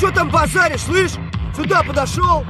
Что там базаришь, слышь? Сюда подошел.